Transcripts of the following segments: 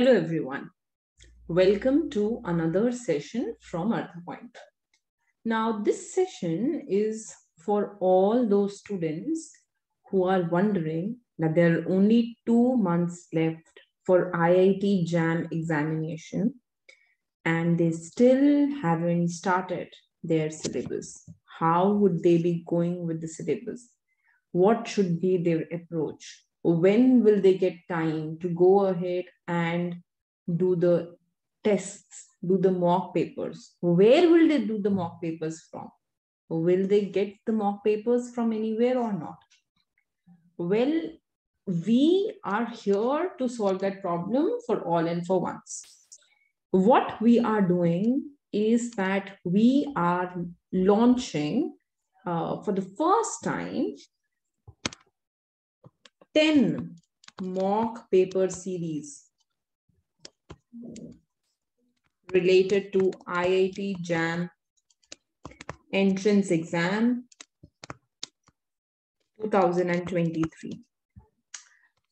Hello, everyone. Welcome to another session from ArthaPoint. Now, this session is for all those students who are wondering that there are only two months left for IIT JAM examination and they still haven't started their syllabus. How would they be going with the syllabus? What should be their approach? When will they get time to go ahead and do the tests, do the mock papers? Where will they do the mock papers from? Will they get the mock papers from anywhere or not? Well, we are here to solve that problem for all and for once. What we are doing is that we are launching uh, for the first time 10 mock paper series related to IIT JAM entrance exam 2023.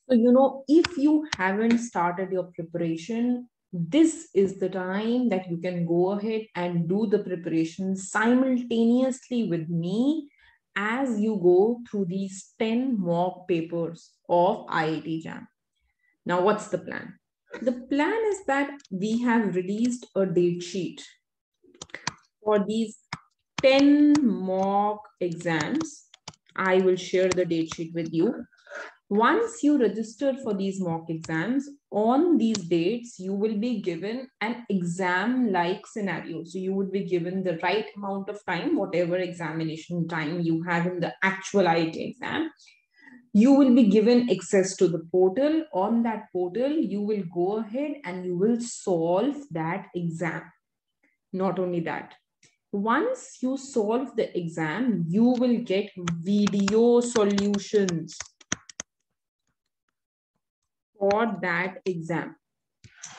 So, you know, if you haven't started your preparation, this is the time that you can go ahead and do the preparation simultaneously with me as you go through these 10 mock papers of IIT JAM. Now, what's the plan? The plan is that we have released a date sheet for these 10 mock exams. I will share the date sheet with you. Once you register for these mock exams, on these dates, you will be given an exam-like scenario. So you would be given the right amount of time, whatever examination time you have in the actual IIT exam. You will be given access to the portal. On that portal, you will go ahead and you will solve that exam. Not only that, once you solve the exam, you will get video solutions for that exam.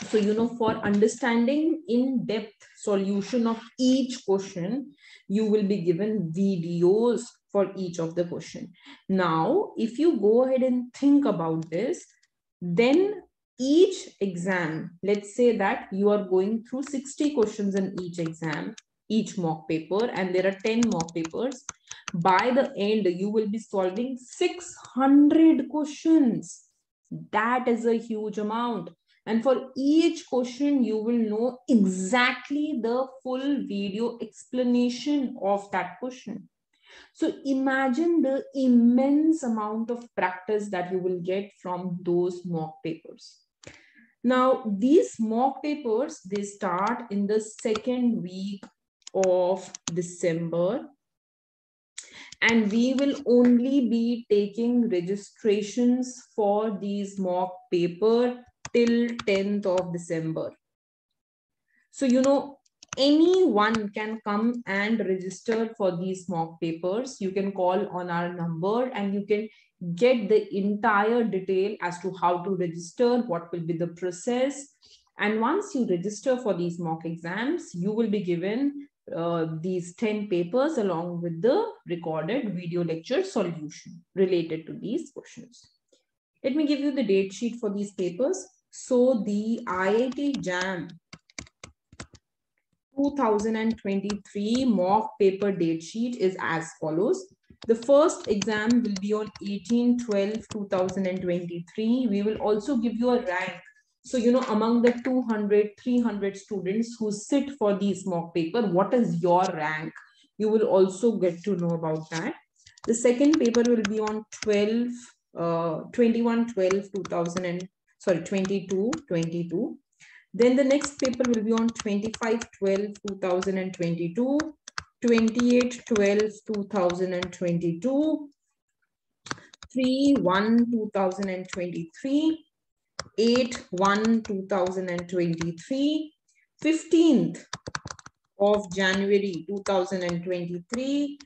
So, you know, for understanding in-depth solution of each question, you will be given videos for each of the question. Now, if you go ahead and think about this, then each exam, let's say that you are going through 60 questions in each exam, each mock paper, and there are 10 mock papers. By the end, you will be solving 600 questions that is a huge amount. And for each question, you will know exactly the full video explanation of that question. So imagine the immense amount of practice that you will get from those mock papers. Now, these mock papers, they start in the second week of December and we will only be taking registrations for these mock paper till 10th of December. So, you know, anyone can come and register for these mock papers. You can call on our number and you can get the entire detail as to how to register, what will be the process. And once you register for these mock exams, you will be given uh, these 10 papers along with the recorded video lecture solution related to these questions. Let me give you the date sheet for these papers. So the IIT JAM 2023 mock paper date sheet is as follows. The first exam will be on 18-12-2023. We will also give you a rank so, you know, among the 200, 300 students who sit for these mock paper, what is your rank? You will also get to know about that. The second paper will be on 12, uh, 21, 12, 2000 and sorry, 22, 22. Then the next paper will be on 25, 12, 2022, 28, 12, 2022, 3, 1, 2023, 8 1 2023 15th of January 2023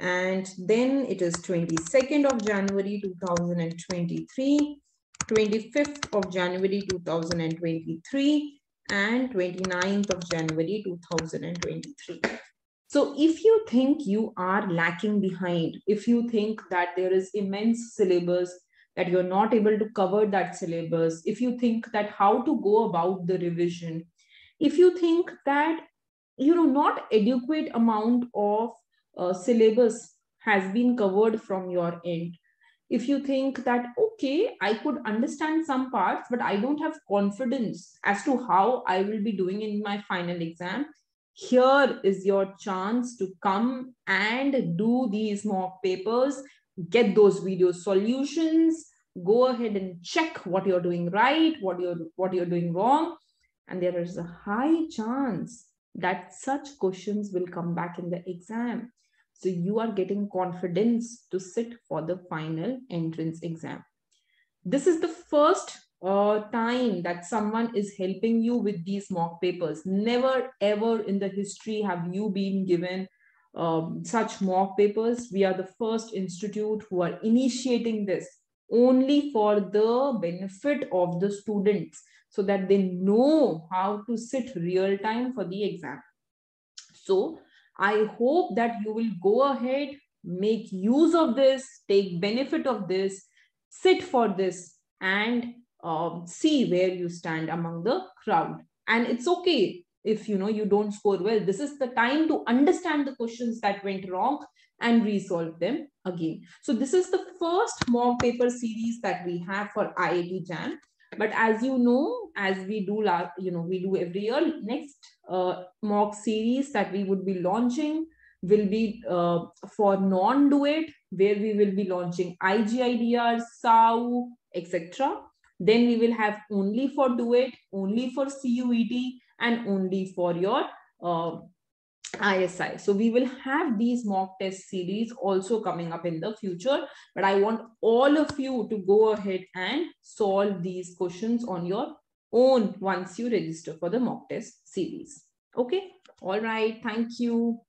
and then it is 22nd of January 2023 25th of January 2023 and 29th of January 2023 so if you think you are lacking behind if you think that there is immense syllabus that you're not able to cover that syllabus if you think that how to go about the revision if you think that you know not adequate amount of uh, syllabus has been covered from your end. If you think that okay i could understand some parts but i don't have confidence as to how i will be doing in my final exam here is your chance to come and do these mock papers get those video solutions go ahead and check what you're doing right what you're what you're doing wrong and there is a high chance that such questions will come back in the exam. So you are getting confidence to sit for the final entrance exam. This is the first uh, time that someone is helping you with these mock papers. Never ever in the history have you been given um, such mock papers we are the first institute who are initiating this only for the benefit of the students so that they know how to sit real time for the exam. So I hope that you will go ahead, make use of this, take benefit of this, sit for this and um, see where you stand among the crowd. And it's okay if you know you don't score well. This is the time to understand the questions that went wrong and resolve them again. So this is the first mock paper series that we have for IIT JAM. But as you know, as we do, you know, we do every year, next uh, mock series that we would be launching will be uh, for non-duet, where we will be launching IGIDR, SAU, etc. Then we will have only for duet, only for CUET, and only for your uh, ISI. So we will have these mock test series also coming up in the future. But I want all of you to go ahead and solve these questions on your own once you register for the mock test series. Okay. All right. Thank you.